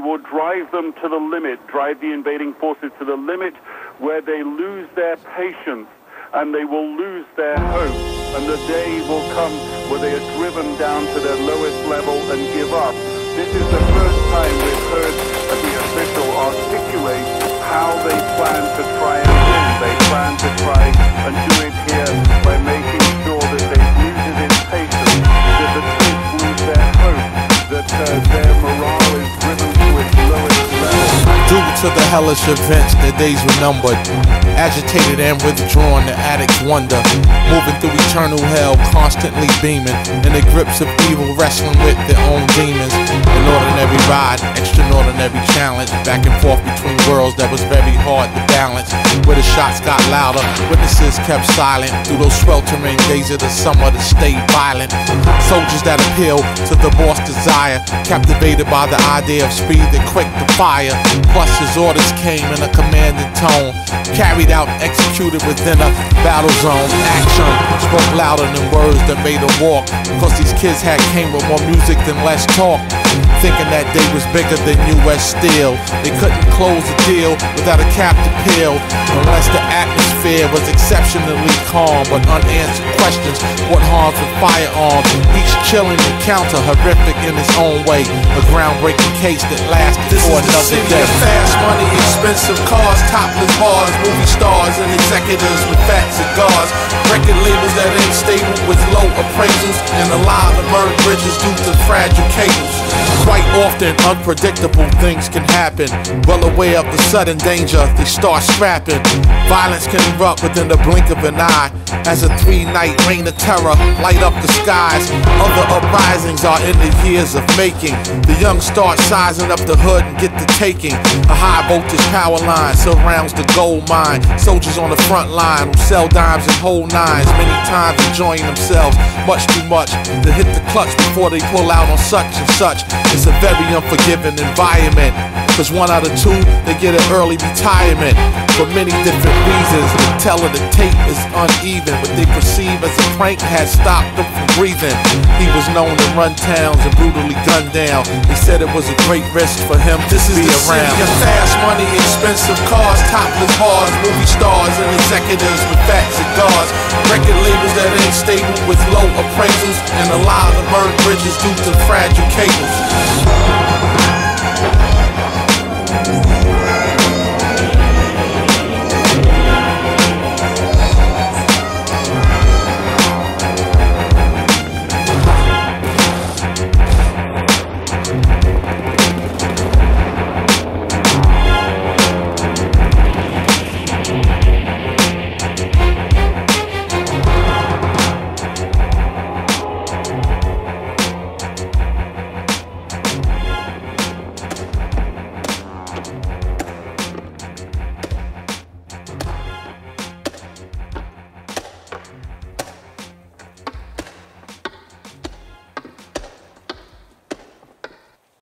will drive them to the limit, drive the invading forces to the limit where they lose their patience and they will lose their hope. And the day will come where they are driven down to their lowest level and give up. This is the first time we've heard the official articulate how they plan to try and win. They plan to try and do it here by making to the hellish events, their days were numbered. Agitated and withdrawn, the addicts wonder. Moving through eternal hell, constantly beaming. In the grips of evil, wrestling with their own demons. An ordinary ride, extraordinary challenge. Back and forth between worlds that was very hard to balance. Where the shots got louder, witnesses kept silent. Through those sweltering days of the summer that stayed violent. Soldiers that appeal to the boss' desire. Captivated by the idea of speed and quick to fire. His orders came in a commanding tone. Carried out, executed within a battle zone. Action spoke louder than words that made them walk. Cause these kids had came with more music than less talk. Thinking that day was bigger than US Steel. They couldn't close the deal without a captive pill. Unless the atmosphere was exceptionally calm. But unanswered questions, what harms with firearms? Each chilling encounter, horrific in its own way. A groundbreaking case that lasted This for another day. Money, expensive cars, topless bars, movie stars, and executives with fat cigars. Record labels that ain't stable with low appraisals, and a lot of burned bridges due to fragile cables. Quite often, unpredictable things can happen. Well aware of the sudden danger, they start scrapping. Violence can erupt within the blink of an eye. As a three-night reign of terror light up the skies. Other uprisings are in the years of making. The young start sizing up the hood and get to taking. A high voltage power line surrounds the gold mine. Soldiers on the front line who sell dimes and whole nines. Many times enjoying themselves much too much to hit the clutch before they pull out on such and such. It's a very unforgiving environment. Cause one out of two, they get an early retirement. For many different reasons, the tell of the tape is uneven. What they perceive as a prank had stopped them from breathing. He was known to run towns and brutally gun down. They said it was a great risk for him to This is be the around. city fast money, expensive cars, topless bars, movie stars, and executives with fat cigars. Record labels that ain't stable with low appraisals, and a lot of burned bridges due to fragile cables.